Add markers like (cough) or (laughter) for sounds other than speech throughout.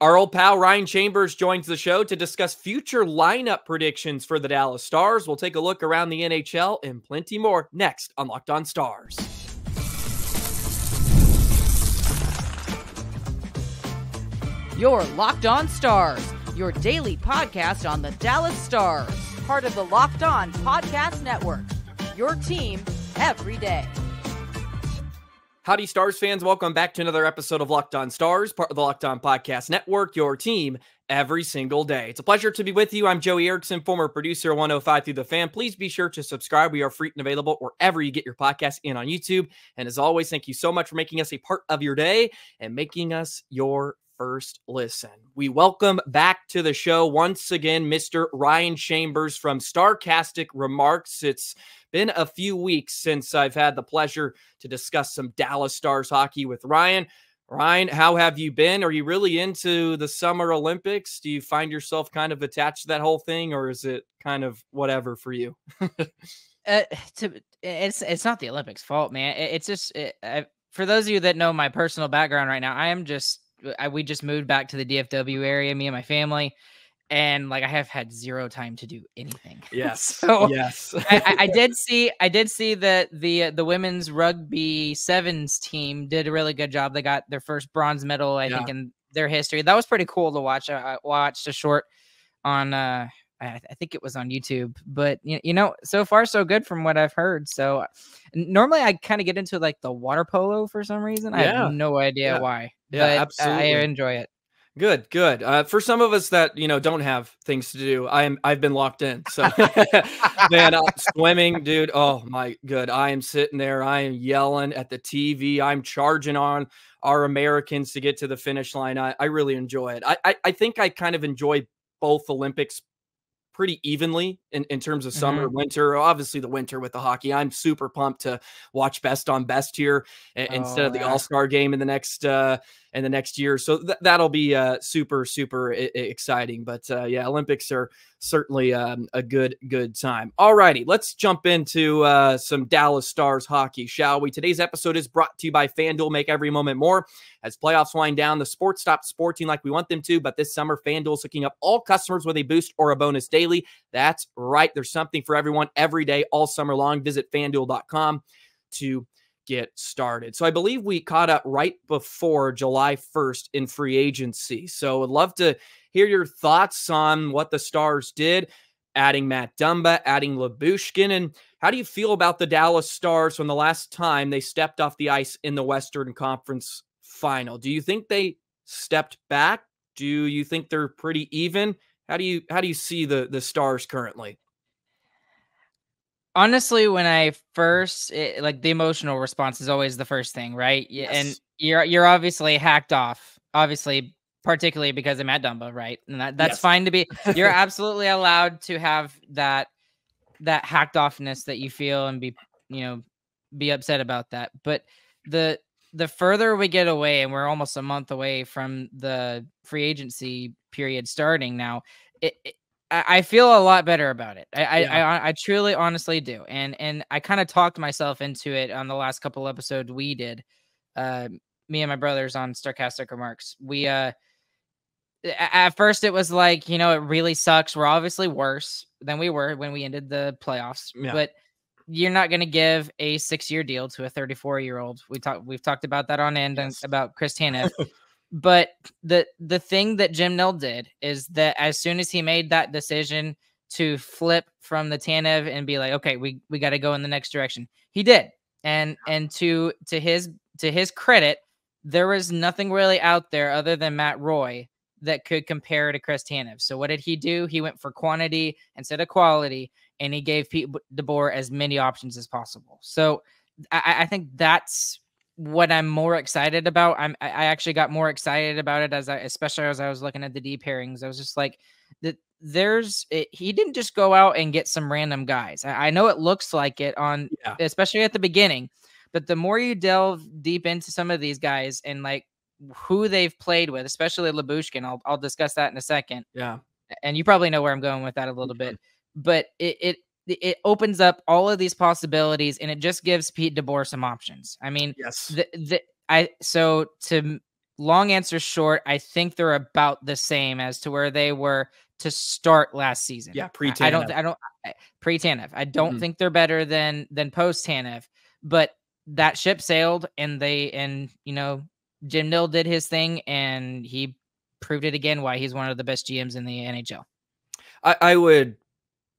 Our old pal Ryan Chambers joins the show to discuss future lineup predictions for the Dallas Stars. We'll take a look around the NHL and plenty more next on Locked On Stars. Your Locked On Stars, your daily podcast on the Dallas Stars, part of the Locked On Podcast Network. Your team every day. Howdy, Stars fans. Welcome back to another episode of Locked On Stars, part of the Locked On Podcast Network, your team every single day. It's a pleasure to be with you. I'm Joey Erickson, former producer 105 through the fan. Please be sure to subscribe. We are free and available wherever you get your podcast in on YouTube. And as always, thank you so much for making us a part of your day and making us your first listen. We welcome back to the show once again Mr. Ryan Chambers from Starcastic Remarks. It's been a few weeks since I've had the pleasure to discuss some Dallas Stars hockey with Ryan. Ryan, how have you been? Are you really into the Summer Olympics? Do you find yourself kind of attached to that whole thing, or is it kind of whatever for you? (laughs) uh, to, it's it's not the Olympics' fault, man. It, it's just it, I, for those of you that know my personal background right now. I am just I, we just moved back to the DFW area, me and my family, and like I have had zero time to do anything. (laughs) Yes. so yes. I, I, (laughs) did see I did see that the uh, the women's rugby sevens team did a really good job. They got their first bronze medal, I yeah. think, in their history. That was pretty cool to watch. I watched a short on uh I, I think it was on YouTube, but you, you know, so far so good from what I've heard. So normally I kind of get into like the water polo for some reason. I have no idea yeah. why. Yeah, absolutely. I enjoy it. Good, good. Uh, for some of us that you know don't have things to do, I am I've been locked in. So, (laughs) man, uh, swimming, dude. Oh my good. I am sitting there. I am yelling at the TV. I'm charging on our Americans to get to the finish line. I, I really enjoy it. I, I I think I kind of enjoy both Olympics pretty evenly in, in terms of summer, mm-hmm. winter. Obviously, the winter with the hockey. I'm super pumped to watch best on best here oh, instead of the All Star game in the next uh, in the next year. So th- that'll be uh, super super I- exciting. But uh, yeah, Olympics are certainly um, a good good time. All righty, let's jump into uh, some Dallas Stars hockey, shall we? Today's episode is brought to you by FanDuel. Make every moment more as playoffs wind down. The sports stop sporting like we want them to, but this summer FanDuel is hooking up all customers with a boost or a bonus daily. That's right. There's something for everyone every day, all summer long. Visit FanDuel.com to get started. So I believe we caught up right before July 1st in free agency. So I'd love to hear your thoughts on what the Stars did, adding Matt Dumba, adding Lyubushkin, and how do you feel about the Dallas Stars from the last time they stepped off the ice in the Western Conference final? Do you think they stepped back? Do you think they're pretty even? How do you how do you see the the Stars currently? Honestly when i first it, eh, like the emotional response is always the first thing right yes. and you're you're obviously hacked off obviously particularly because of matt dumba right and that, that's yes. fine to be you're (laughs) absolutely allowed to have that that hacked offness that you feel and be you know be upset about that but the the further we get away and we're almost a month away from the free agency period starting now it, it I feel a lot better about it. I, yeah. I, I, I, truly, honestly do. And and I kind of talked myself into it on the last couple episodes we did. Uh, me and my brothers on Starcastic Remarks. We uh, at first it was like you know it really sucks. We're obviously worse than we were when we ended the playoffs, yeah. but you're not going to give a six year deal to a 34 year old. We talked we've talked about that on end yes. about Chris Tanev. (laughs) But the the thing that Jim Nill did is that as soon as he made that decision to flip from the Tanev and be like, okay, we we got to go in the next direction, he did. And and to to his to his credit, there was nothing really out there other than Matt Roy that could compare to Chris Tanev. So what did he do? He went for quantity instead of quality, and he gave Pete DeBoer as many options as possible. So I, I think that's what I'm more excited about, I'm I actually got more excited about it as I especially as I was looking at the D pairings. I was just like that there's it, he didn't just go out and get some random guys. I, I know it looks like it on yeah. especially at the beginning, but the more you delve deep into some of these guys and like who they've played with, especially Lyubushkin, I'll I'll discuss that in a second. Yeah. And you probably know where I'm going with that a little bit. But it it it opens up all of these possibilities and it just gives Pete DeBoer some options. I mean, yes, the, the I so to long answer short, I think they're about the same as to where they were to start last season. Yeah, pre I don't I don't pre Tanev. I don't mm-hmm. think they're better than than post Tanev, but that ship sailed and they and you know Jim Nill did his thing and he proved it again why he's one of the best GMs in the NHL. I, I would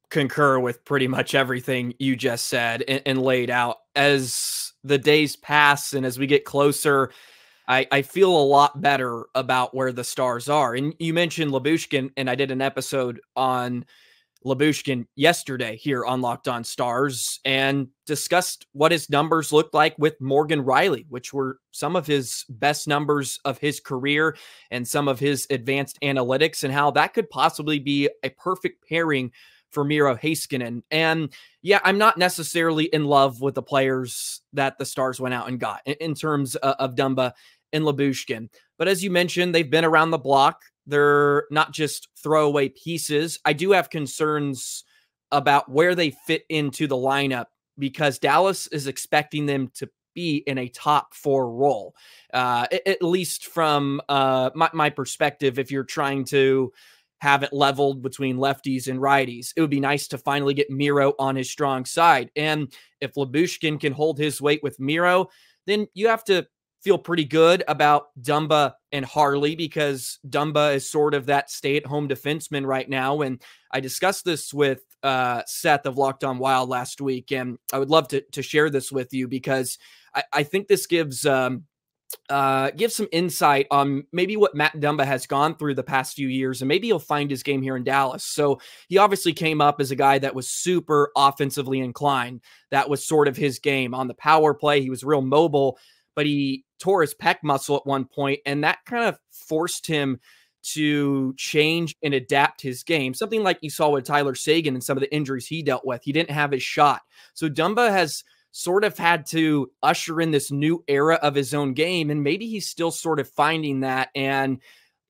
concur with pretty much everything you just said and, and laid out. As the days pass and as we get closer I, I feel a lot better about where the stars are. And you mentioned Lyubushkin, and I did an episode on Lyubushkin yesterday here on Locked On Stars and discussed what his numbers looked like with Morgan Rielly, which were some of his best numbers of his career and some of his advanced analytics, and how that could possibly be a perfect pairing for Miro Heiskanen. And yeah, I'm not necessarily in love with the players that the Stars went out and got in, in terms of, of Dumba and Lyubushkin. But as you mentioned, they've been around the block. They're not just throwaway pieces. I do have concerns about where they fit into the lineup because Dallas is expecting them to be in a top four role, uh, at least from uh, my, my perspective. If you're trying to have it leveled between lefties and righties. It would be nice to finally get Miro on his strong side. And if Lyubushkin can hold his weight with Miro, then you have to feel pretty good about Dumba and Harley because Dumba is sort of that stay at home defenseman right now. And I discussed this with uh, Seth of Locked On Wild last week, and I would love to, to share this with you because I, I think this gives. Um, uh, give some insight on maybe what Matt Dumba has gone through the past few years, and maybe he'll find his game here in Dallas. So he obviously came up as a guy that was super offensively inclined. That was sort of his game on the power play. He was real mobile, but he tore his pec muscle at one point, and that kind of forced him to change and adapt his game. Something like you saw with Tyler Seguin and some of the injuries he dealt with. He didn't have his shot. So Dumba has sort of had to usher in this new era of his own game, and maybe he's still sort of finding that. And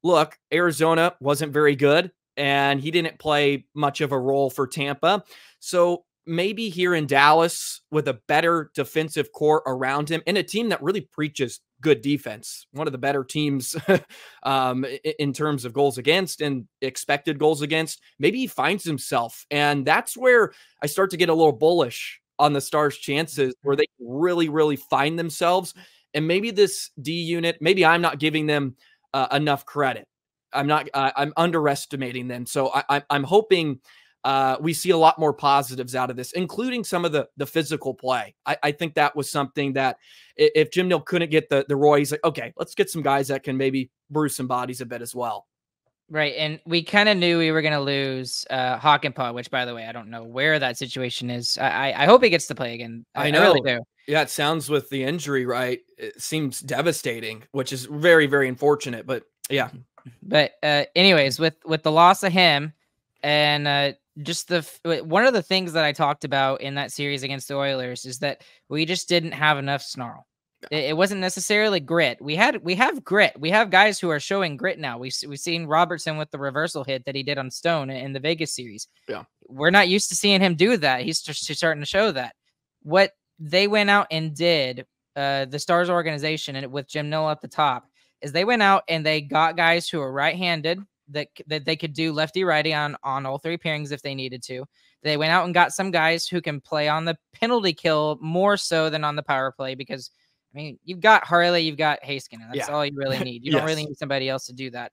look, Arizona wasn't very good, and he didn't play much of a role for Tampa. So maybe here in Dallas with a better defensive core around him and a team that really preaches good defense, one of the better teams (laughs) um, in terms of goals against and expected goals against. Maybe he finds himself. And that's where I start to get a little bullish on the Stars' chances where they really, really find themselves. And maybe this D unit, maybe I'm not giving them uh, enough credit. I'm not, uh, I'm underestimating them. So I, I'm hoping uh, we see a lot more positives out of this, including some of the the physical play. I, I think that was something that if Jim Nill couldn't get the the Roy, he's like, okay, let's get some guys that can maybe bruise some bodies a bit as well. Right, and we kind of knew we were going to lose uh, Hakanpää, which, by the way, I don't know where that situation is. I I, hope he gets to play again. I, I know. I really do. Yeah, it sounds with the injury, right? It seems devastating, which is very very unfortunate. But yeah, but uh, anyways, with with the loss of him and uh, just the one of the things that I talked about in that series against the Oilers is that we just didn't have enough snarl. It, wasn't necessarily grit. We had we have grit. We have guys who are showing grit now. We we've seen Robertson with the reversal hit that he did on Stone in the Vegas series. Yeah, we're not used to seeing him do that. He's just starting to show that. What they went out and did, uh, the Stars organization and with Jim Nill at the top, is they went out and they got guys who are right-handed that that they could do lefty righty on on all three pairings if they needed to. They went out and got some guys who can play on the penalty kill more so than on the power play because I mean you've got Harley, you've got Heiskanen. That's yeah. all you really (laughs) need. You yes. don't really need somebody else to do that.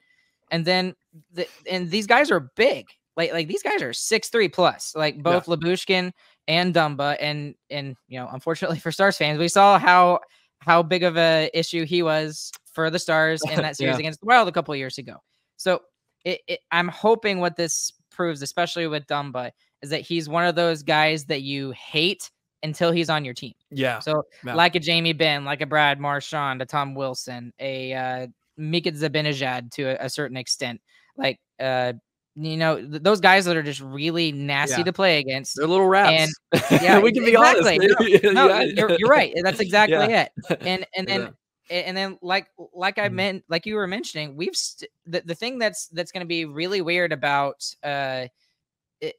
And then the, and these guys are big. Like like these guys are six three plus. Like both yeah. Lyubushkin and Dumba and and you know unfortunately for Stars fans we saw how how big of a issue he was for the Stars in that (laughs) series yeah. against the Wild a couple years ago. So it, it, I'm hoping what this proves, especially with Dumba, is that he's one of those guys that you hate until he's on your team. Yeah. So yeah. like a Jamie Benn, like a Brad Marchand, a Tom Wilson, a uh, Mika Zibanejad to a, a, certain extent, like uh, you know th- those guys that are just really nasty yeah. to play against. They're little rats. And (laughs) yeah, we can be exactly. honest. No, (laughs) no, you're, you're, right. That's (laughs) exactly yeah. it. And and then and then like like I mm-hmm. meant like you were mentioning, we've st- the, the thing that's that's going to be really weird about uh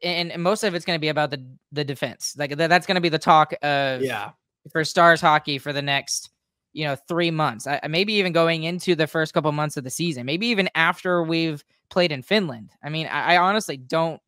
and, and most of it's going to be about the the defense. Like that, that's going to be the talk of yeah for Stars hockey for the next you know, three months, I, maybe even going into the first couple months of the season, maybe even after we've played in Finland. I mean, I, I honestly don't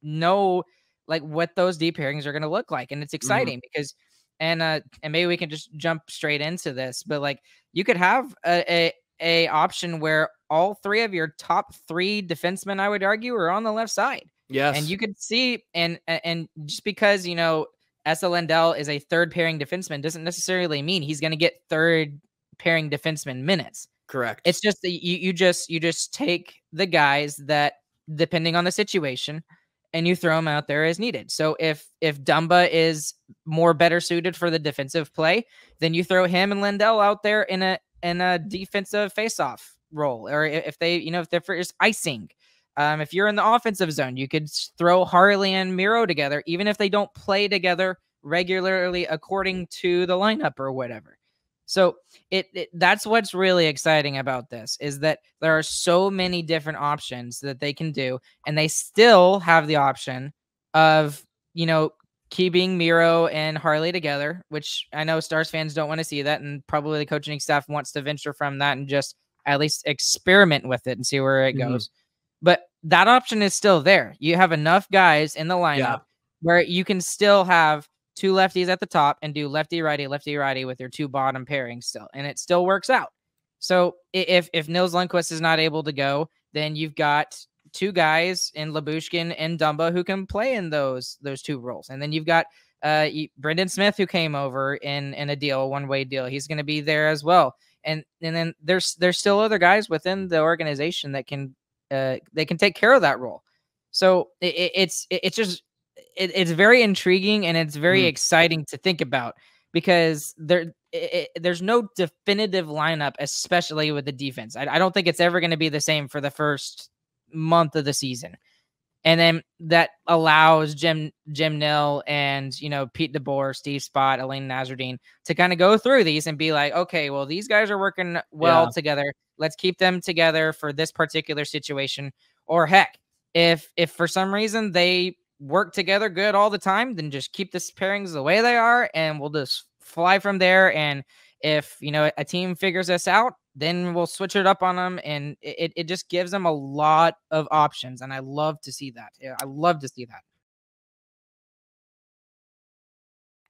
know like what those deep pairings are going to look like, and it's mm-hmm. exciting mm-hmm. because and uh and maybe we can just jump straight into this, but like you could have a, a a option where all three of your top three defensemen, I would argue, are on the left side. Yes. And you could see, and and just because you know Esa Lindell is a third pairing defenseman doesn't necessarily mean he's going to get third pairing defenseman minutes. Correct. It's just that you you just you just take the guys that depending on the situation and you throw them out there as needed. So if if Dumba is more better suited for the defensive play, then you throw him and Lindell out there in a in a defensive faceoff role, or if they you know if they're for just icing. Um, if you're in the offensive zone, you could throw Harley and Miro together, even if they don't play together regularly according to the lineup or whatever. So it, it, that's what's really exciting about this is that there are so many different options that they can do, and they still have the option of you know keeping Miro and Harley together, which I know Stars fans don't want to see that, and probably the coaching staff wants to venture from that and just at least experiment with it and see where it mm-hmm. goes. But that option is still there. You have enough guys in the lineup yeah. where you can still have two lefties at the top and do lefty righty lefty righty with your two bottom pairings still, and it still works out. So if if Nils Lundkvist is not able to go, then you've got two guys in Lyubushkin and Dumba who can play in those those two roles, and then you've got uh Brendan Smith who came over in in a deal, a one way deal. He's going to be there as well, and and then there's there's still other guys within the organization that can uh they can take care of that role. So it, it's it, it's just it, it's very intriguing and it's very mm. exciting to think about because there it, there's no definitive lineup, especially with the defense. I, I don't think it's ever going to be the same for the first month of the season. And then that allows Jim Jim Nill and you know Pete DeBoer, Steve Spott, Alain Nasreddine to kind of go through these and be like, okay, well these guys are working well yeah. together. Let's keep them together for this particular situation. Or heck, if if for some reason they work together good all the time, then just keep the pairings the way they are, and we'll just fly from there. And if you know a team figures us out, then we'll switch it up on them, and it it just gives them a lot of options, and I love to see that. I love to see that.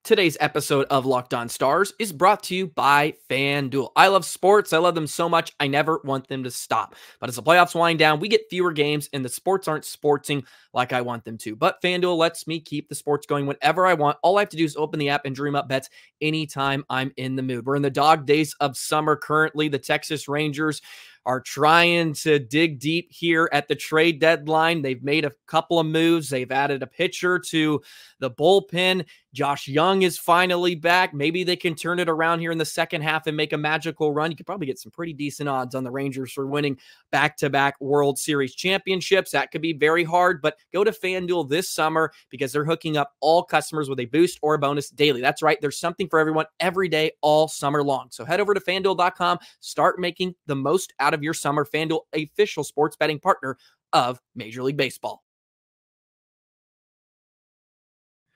Today's episode of Locked On Stars is brought to you by FanDuel. I love sports. I love them so much. I never want them to stop. But as the playoffs wind down, we get fewer games and the sports aren't sporting like I want them to. But FanDuel lets me keep the sports going whenever I want. All I have to do is open the app and dream up bets anytime I'm in the mood. We're in the dog days of summer currently. The Texas Rangers are trying to dig deep here at the trade deadline. They've made a couple of moves. They've added a pitcher to the bullpen. Josh Jung is finally back. Maybe they can turn it around here in the second half and make a magical run. You could probably get some pretty decent odds on the Rangers for winning back to back World Series championships. That could be very hard, but go to FanDuel this summer because they're hooking up all customers with a boost or a bonus daily. That's right. There's something for everyone every day, all summer long. So head over to fanduel.com, start making the most out of your summer. FanDuel, official sports betting partner of Major League Baseball.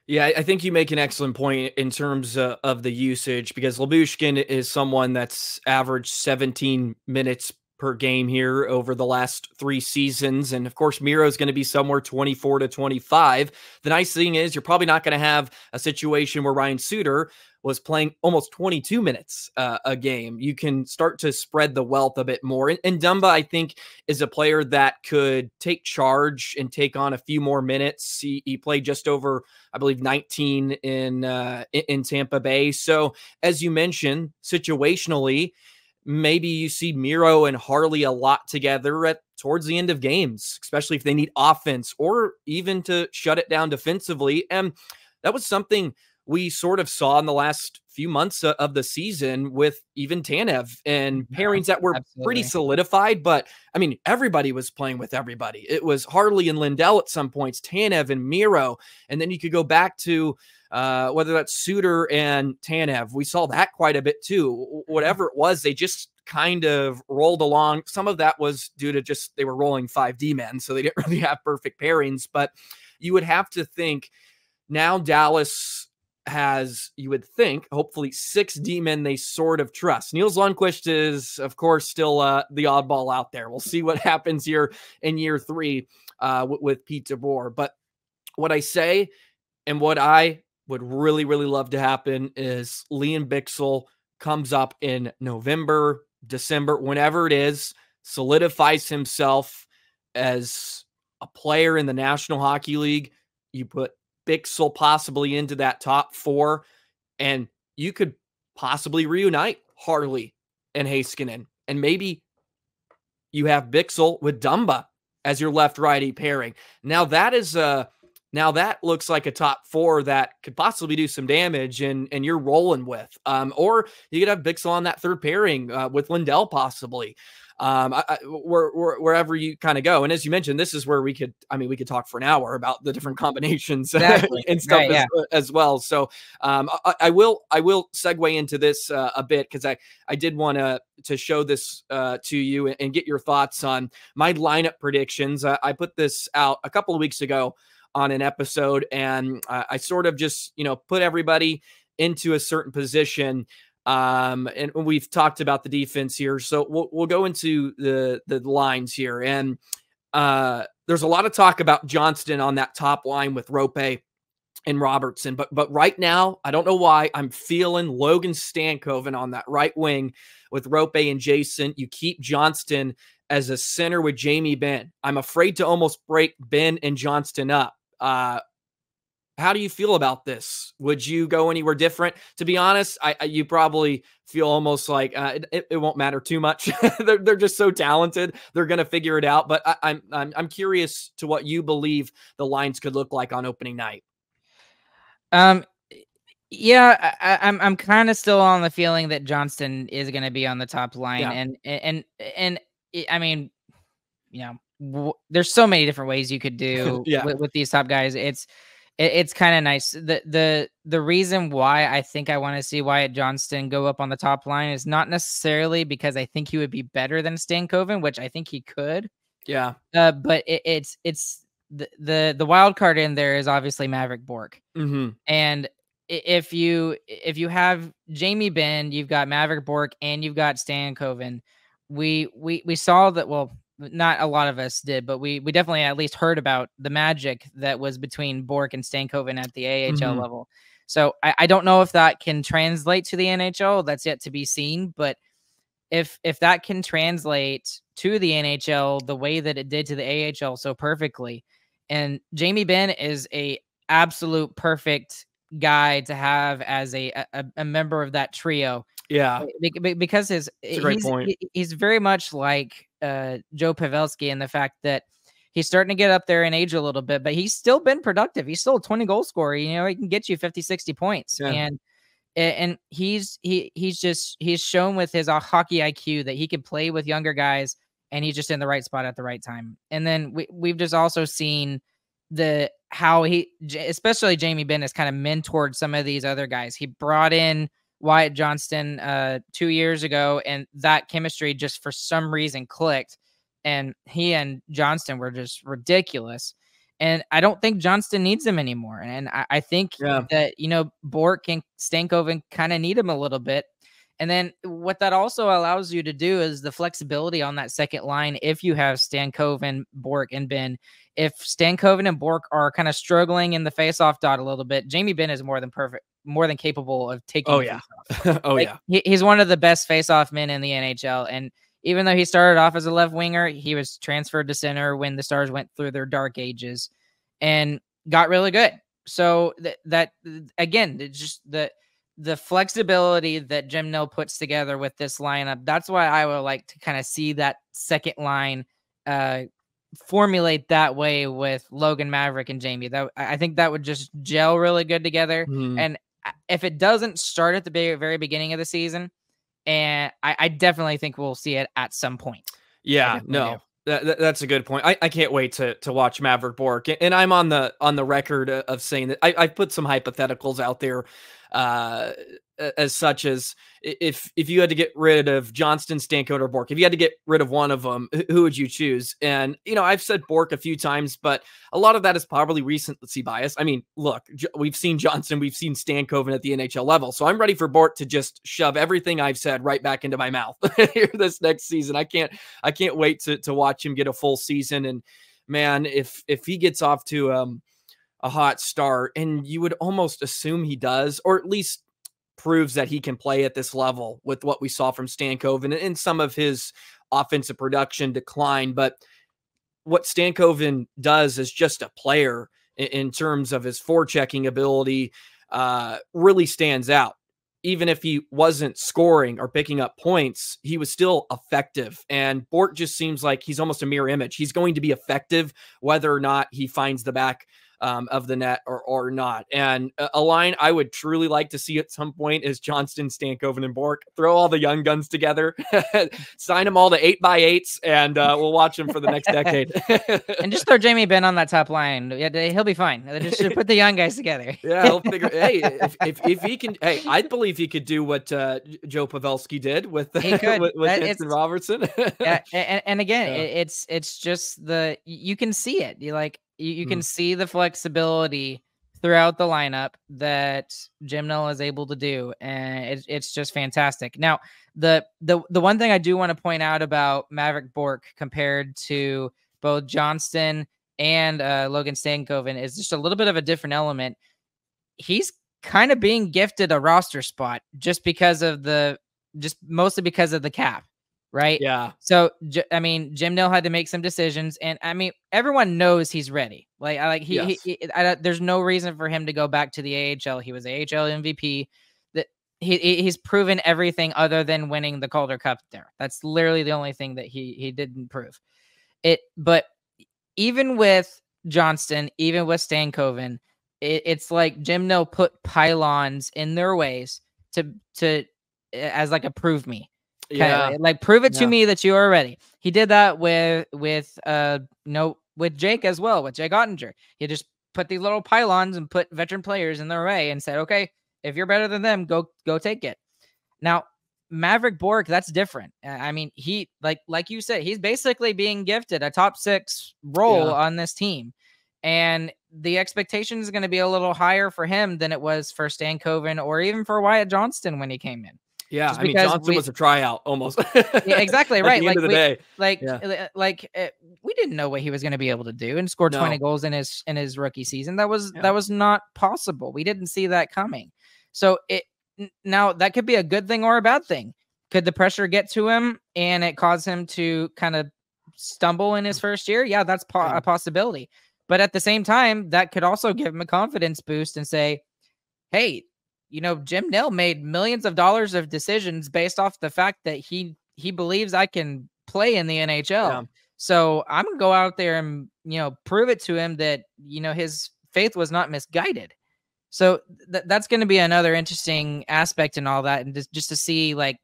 Yeah, I think you make an excellent point in terms uh, of the usage because Lyubushkin is someone that's averaged 17 minutes per game here over the last three seasons. And of course, Miro is going to be somewhere 24 to 25. The nice thing is, you're probably not going to have a situation where Ryan Suter was playing almost 22 minutes uh, a game. You can start to spread the wealth a bit more. And, and Dumba, I think, is a player that could take charge and take on a few more minutes. He, he played just over, I believe, 19 in uh, in Tampa Bay. So, as you mentioned, situationally, maybe you see Miro and Harley a lot together at towards the end of games, especially if they need offense or even to shut it down defensively. And that was something we sort of saw in the last few months of the season with even Tanev and pairings that were Absolutely. pretty solidified. But I mean, everybody was playing with everybody. It was Harley and Lindell at some points, Tanev and Miro. And then you could go back to uh, whether that's Suter and Tanev. We saw that quite a bit too. Mm-hmm. Whatever it was, they just kind of rolled along. Some of that was due to just they were rolling 5D men, so they didn't (laughs) really have perfect pairings. But you would have to think now Dallas has, you would think, hopefully six D men they sort of trust. Nils Lundkvist is, of course, still uh, the oddball out there. We'll see what (laughs) happens here in year three uh, with, with Pete DeBoer. But what I say and what I would really, really love to happen is Liam Bichsel comes up in November, December, whenever it is, solidifies himself as a player in the National Hockey League. You put Bichsel possibly into that top four, and you could possibly reunite Harley and Heiskanen. And maybe you have Bichsel with Dumba as your left righty pairing. Now that is a now that looks like a top four that could possibly do some damage, and and you're rolling with. Um, or you could have Bichsel on that third pairing uh, with Lindell possibly um, I, I, where, where, wherever you kind of go. And as you mentioned, this is where we could, I mean, we could talk for an hour about the different combinations (laughs) exactly. and stuff right, as, yeah. as, well. So um, I, I, will, I will segue into this uh, a bit because I, I did want to to show this uh, to you and, and, get your thoughts on my lineup predictions. Uh, I put this out a couple of weeks ago on an episode, and I sort of just you know put everybody into a certain position um, and we've talked about the defense here, so we'll we'll go into the the lines here. And uh, there's a lot of talk about Johnston on that top line with Roope and Robertson, but but right now, I don't know why I'm feeling Logan Stankoven on that right wing with Roope and Jason. You keep Johnston as a center with Jamie Benn. I'm afraid to almost break Benn and Johnston up. Uh, how do you feel about this? Would you go anywhere different? To be honest, I, I you probably feel almost like uh, it, it, won't matter too much. (laughs) they're, they're just so talented; they're going to figure it out. But I, I'm, I'm I'm curious to what you believe the lines could look like on opening night. Um, yeah, I, am I'm, I'm kind of still on the feeling that Johnston is going to be on the top line, yeah. and and and I mean, you know, w- there's so many different ways you could do (laughs) yeah. with, with these top guys. It's it, it's kind of nice. The the the reason why I think I want to see Wyatt Johnston go up on the top line is not necessarily because I think he would be better than Stankoven, which I think he could. Yeah. Uh, but it, it's it's the, the the wild card in there is obviously Mavrik Bourque. Mm-hmm. And if you if you have Jamie Benn, you've got Mavrik Bourque, and you've got Stankoven. We we we saw that. Well, not a lot of us did, but we we definitely at least heard about the magic that was between Bourque and Stankoven at the AHL mm-hmm. level. So I, I don't know if that can translate to the NHL. That's yet to be seen. But if if that can translate to the NHL the way that it did to the AHL so perfectly, and Jamie Benn is a absolute perfect guy to have as a, a, a member of that trio. Yeah, because his he's, he's very much like uh, Joe Pavelski and the fact that he's starting to get up there in age a little bit, but he's still been productive. He's still a 20 goal scorer. You know, he can get you 50, 60 points. Yeah. And and he's he he's just he's shown with his uh, hockey IQ that he can play with younger guys and he's just in the right spot at the right time. And then we we've just also seen the how he especially Jamie Benn has kind of mentored some of these other guys. He brought in Wyatt Johnston uh, two years ago, and that chemistry just for some reason clicked. And he and Johnston were just ridiculous. And I don't think Johnston needs him anymore. And I, I think yeah. that, you know, Bourque and Stankoven kind of need him a little bit. And then what that also allows you to do is the flexibility on that second line. If you have Stankoven, Bourque, and Benn, if Stankoven and Bourque are kind of struggling in the faceoff dot a little bit, Jamie Benn is more than perfect, more than capable of taking. Oh yeah, (laughs) oh like, yeah. He, he's one of the best faceoff men in the NHL, and even though he started off as a left winger, he was transferred to center when the Stars went through their dark ages, and got really good. So that that again, just the the flexibility that Jim Nill puts together with this lineup. That's why I would like to kind of see that second line uh, formulate that way with Logan Mavrik and Jamie. That I think that would just gel really good together. Mm. And uh, if it doesn't start at the very beginning of the season, and I, I definitely think we'll see it at some point. Yeah, no. That, that's a good point. I, I can't wait to to watch Mavrik Bourque, and I'm on the on the record of saying that I, I put some hypotheticals out there uh, as such as if if you had to get rid of Johnston, Stankoven, or Bourque, if you had to get rid of one of them, who would you choose? And you know, I've said Bourque a few times, but a lot of that is probably recency bias. I mean, look, we've seen Johnston, we've seen Stankoven at the NHL level, so I'm ready for Bourque to just shove everything I've said right back into my mouth (laughs) here this next season. I can't I can't wait to to watch him get a full season. And man, if if he gets off to um a hot start, and you would almost assume he does, or at least proves that he can play at this level with what we saw from Stankoven and some of his offensive production decline. But what Stankoven does as just a player in, in terms of his forechecking ability uh, really stands out. Even if he wasn't scoring or picking up points, he was still effective. And Bourque just seems like he's almost a mirror image. He's going to be effective whether or not he finds the back um, of the net or, or not. And a, line I would truly like to see at some point is Johnston, Stankoven, and Bourque. Throw all the young guns together, (laughs) sign them all to eight by eights, and uh, we'll watch them for the next decade. (laughs) and just throw Jamie Benn on that top line. Yeah, he'll be fine. Just put the young guys together. (laughs) yeah, he'll figure. hey, if, if, if, he can, hey, I believe he could do what uh, Joe Pavelski did with with, with Robertson. yeah, and, and again, yeah. it's it's just the you can see it. You like you, you mm. can see the flexibility throughout the lineup that Jim Nill is able to do, and it, it's just fantastic. Now, the the the one thing I do want to point out about Mavrik Bourque compared to both Johnston and uh, Logan Stankoven is just a little bit of a different element. He's kind of being gifted a roster spot just because of the just mostly because of the cap right? Yeah. So I mean, Jim Nill had to make some decisions, and I mean, everyone knows he's ready. Like, I like he, yes. he, he I, there's no reason for him to go back to the AHL. He was AHL MVP. That he he's proven everything other than winning the Calder Cup there. That's literally the only thing that he he didn't prove. It, but even with Johnston, even with Stankoven, it, it's like Jim Nill put pylons in their ways to to as like a prove me yeah. like prove it to me that you are ready. He did that with with uh no with Jake as well, with Jake Oettinger. He just put these little pylons and put veteran players in their way and said, okay, if you're better than them, go go take it. Now, Mavrik Bourque, that's different. I mean, he like like you said, he's basically being gifted a top six role yeah. on this team. And the expectation is going to be a little higher for him than it was for Stan Stankoven or even for Wyatt Johnston when he came in. Yeah, I mean Johnson we, was a tryout almost. yeah, (laughs) exactly right. like we, day. like yeah. Like uh, we didn't know what he was going to be able to do and score no. 20 goals in his in his rookie season. That was yeah. that was not possible. We didn't see that coming. So it now that could be a good thing or a bad thing. Could the pressure get to him and it cause him to kind of stumble in his first year? Yeah, that's po- a possibility. But at the same time, that could also give him a confidence boost and say, "Hey, you know, Jim Nill made millions of dollars of decisions based off the fact that he he believes I can play in the NHL. Yeah. So I'm gonna go out there and you know prove it to him that you know his faith was not misguided. So th- that's going to be another interesting aspect and all that, and just just to see like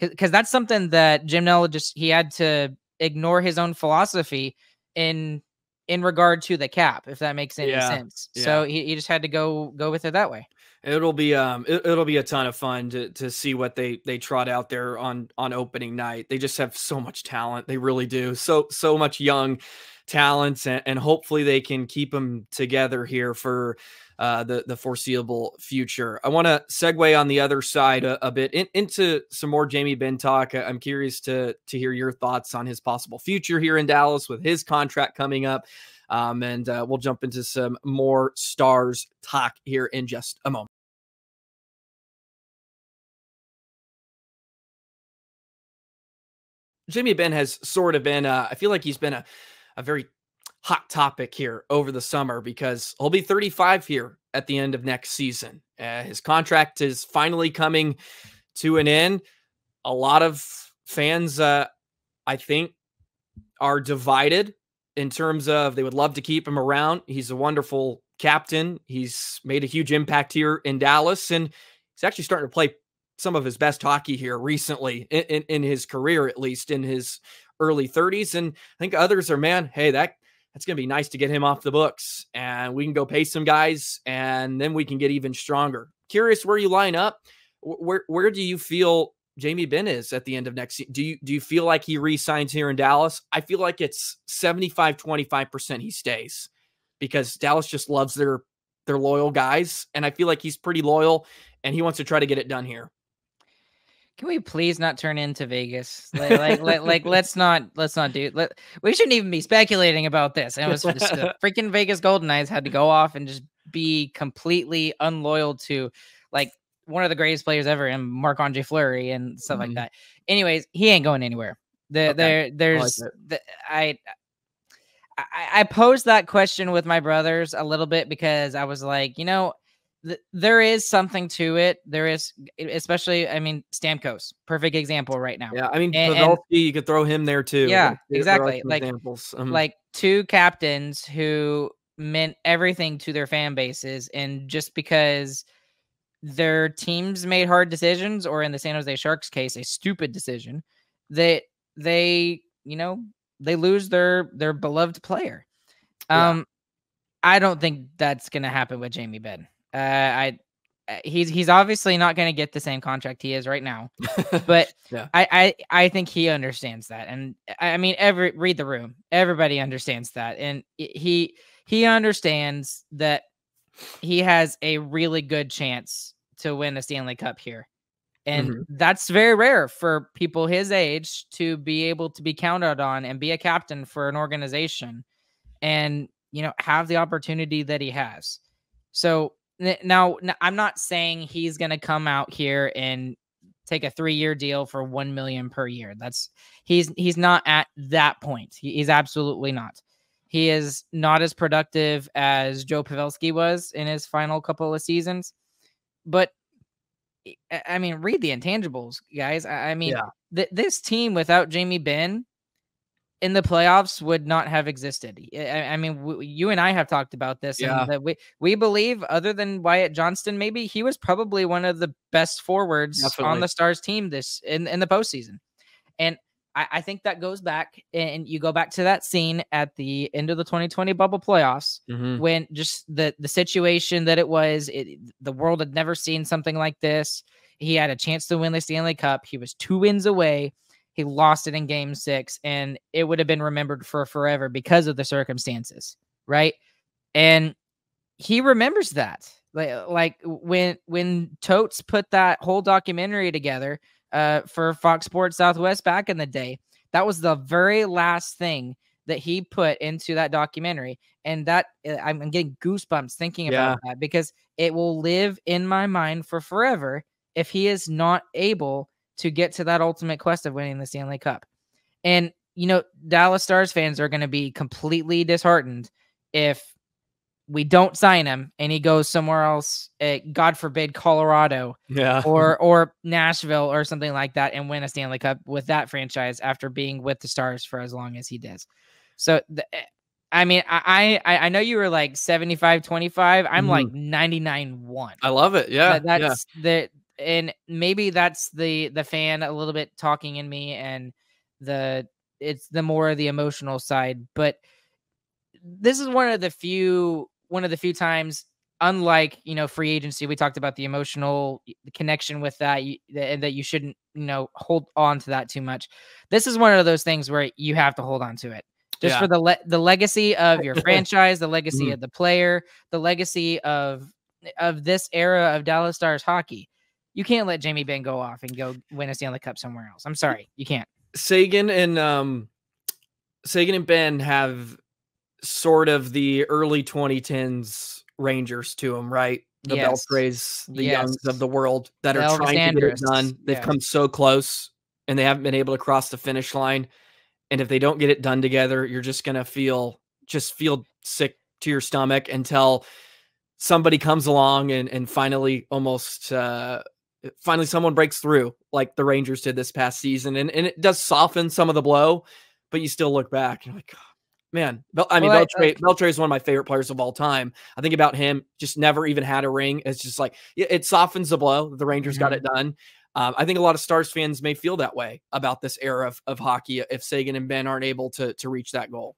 because that's something that Jim Nill just he had to ignore his own philosophy in in regard to the cap, if that makes any yeah. sense. Yeah. So he, he just had to go go with it that way it'll be um it, will be a ton of fun to to see what they they trot out there on on opening night they just have so much talent they really do so so much young talents and, and hopefully they can keep them together here for uh, the the foreseeable future. I want to segue on the other side a, a bit in, into some more Jamie Benn talk. I'm curious to to hear your thoughts on his possible future here in Dallas with his contract coming up. Um, and uh, we'll jump into some more stars talk here in just a moment. Jamie Benn has sort of been, uh, I feel like he's been a, a very hot topic here over the summer because he'll be 35 here at the end of next season. Uh, his contract is finally coming to an end. A lot of fans, uh, I think, are divided in terms of they would love to keep him around. He's a wonderful captain. He's made a huge impact here in Dallas, and he's actually starting to play some of his best hockey here recently in, in, in his career, at least in his early 30s. And I think others are, man, hey, that that's going to be nice to get him off the books and we can go pay some guys and then we can get even stronger. Curious where you line up where where do you feel Jamie Benn is at the end of next season? Do you do you feel like he resigns here in Dallas? I feel like it's 75 25% he stays because Dallas just loves their their loyal guys and I feel like he's pretty loyal and he wants to try to get it done here. Can we please not turn into Vegas? Like, like, like, like, (laughs) let's not, let's not do. Let, we shouldn't even be speculating about this. And it was just the freaking Vegas Golden Knights had to go off and just be completely unloyal to, like, one of the greatest players ever, and Marc Andre Fleury and stuff mm-hmm. like that. Anyways, he ain't going anywhere. The, okay. There, there's, I, like the, I, I, I posed that question with my brothers a little bit because I was like, you know, there is something to it. There is, especially, I mean, Stamkos, perfect example right now. Yeah, I mean, and, Pavelski, you could throw him there too. Yeah, exactly. Like, examples. Um, like two captains who meant everything to their fan bases, and just because their teams made hard decisions, or in the San Jose Sharks case, a stupid decision, that they, you know, they lose their their beloved player. Um, yeah. I don't think that's gonna happen with Jamie Benn. Uh, I uh, he's he's obviously not going to get the same contract he is right now, (laughs) but yeah. I, I I think he understands that, and I mean, every read the room, everybody understands that, and he he understands that he has a really good chance to win a Stanley Cup here. And mm-hmm. that's very rare for people his age to be able to be counted on and be a captain for an organization and, you know, have the opportunity that he has. So now, I'm not saying he's going to come out here and take a three-year deal for one million per year. That's he's he's not at that point. he's absolutely not. He is not as productive as Joe Pavelski was in his final couple of seasons, but I mean, read the intangibles, guys. I mean, yeah. th- this team without Jamie Benn in the playoffs would not have existed. I, I mean, w- you and I have talked about this. Yeah. And we we believe, other than Wyatt Johnston, maybe he was probably one of the best forwards Definitely. on the Stars team this in in the postseason, and. I, I think that goes back, and you go back to that scene at the end of the 2020 bubble playoffs mm-hmm. when just the the situation that it was, it, the world had never seen something like this. He had a chance to win the Stanley Cup. He was two wins away he lost it in game six, and it would have been remembered for forever because of the circumstances, right? And he remembers that. Like, like when when Totes put that whole documentary together uh, for Fox Sports Southwest back in the day, that was the very last thing that he put into that documentary. And that uh, I'm getting goosebumps thinking about yeah. that because it will live in my mind for forever if he is not able to get to that ultimate quest of winning the Stanley Cup. And, you know, Dallas Stars fans are going to be completely disheartened if we don't sign him and he goes somewhere else, uh, God forbid, Colorado, yeah, (laughs) or or Nashville or something like that, and win a Stanley Cup with that franchise after being with the Stars for as long as he does. So, the, eh, I mean, I, I I know you were like 75 25. I'm mm-hmm. like 99 1. I love it. Yeah. that's yeah. the and maybe that's the the fan a little bit talking in me and the it's the more the emotional side but this is one of the few one of the few times unlike you know free agency we talked about the emotional connection with that and that you shouldn't you know hold on to that too much this is one of those things where you have to hold on to it just yeah. for the le- the legacy of your (laughs) franchise the legacy mm. of the player the legacy of of this era of Dallas Stars hockey you can't let Jamie Benn go off and go win a Stanley Cup somewhere else. I'm sorry, you can't. Seguin and um Seguin and Benn have sort of the early 2010s Rangers to them, right? The yes. Beltres, the yes. Youngs of the world that are Elvis trying to get it done. They've yeah. come so close and they haven't been able to cross the finish line. And if they don't get it done together, you're just gonna feel just feel sick to your stomach until somebody comes along and and finally almost uh finally someone breaks through like the Rangers did this past season. And, and it does soften some of the blow, but you still look back and you're like, man, I mean, well, Beltre, Beltre is one of my favorite players of all time. I think about him, just never even had a ring. It's just like, it softens the blow. The Rangers mm-hmm. got it done. Um, I think a lot of Stars fans may feel that way about this era of, of hockey if Seguin and Benn aren't able to, to reach that goal.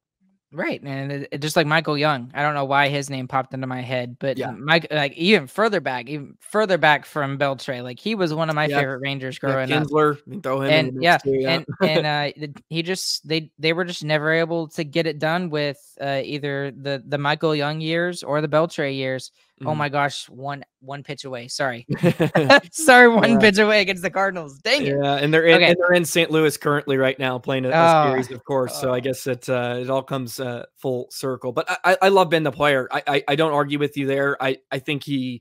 Right, and it, it, just like Michael Young, I don't know why his name popped into my head, but yeah. Mike, like even further back, even further back from Beltre, like he was one of my yeah. favorite Rangers growing yeah, Kinsler, up. Throw him and yeah, too, yeah, and and uh, he just they they were just never able to get it done with uh, either the the Michael Young years or the Beltre years. Mm. Oh mm-hmm. my gosh, one one pitch away. Sorry, (laughs) (laughs) sorry, one yeah. pitch away against the Cardinals. Dang it. Yeah, and they're in, okay. and they're in St. Louis currently right now playing a, a oh. series, of course. Oh. So I oh. guess it uh, it all comes uh, full circle. But I, I love Benn the player. I, I, I don't argue with you there. I I think he,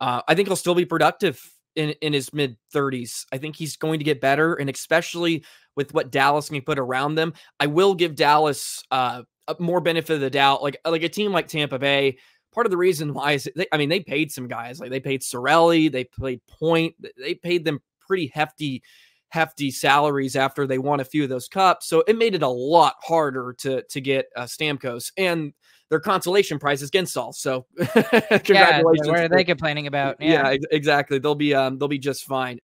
uh, I think he'll still be productive in in his mid 30s. I think he's going to get better, and especially with what Dallas can put around them. I will give Dallas uh more benefit of the doubt. Like like a team like Tampa Bay part of the reason why is they, I mean they paid some guys like they paid Cirelli, they played Point, they paid them pretty hefty hefty salaries after they won a few of those cups. So it made it a lot harder to to get uh, Stamkos and their consolation prize is Guentzel. So (laughs) congratulations. Yeah, what are they complaining about? Yeah. yeah. exactly. They'll be um they'll be just fine.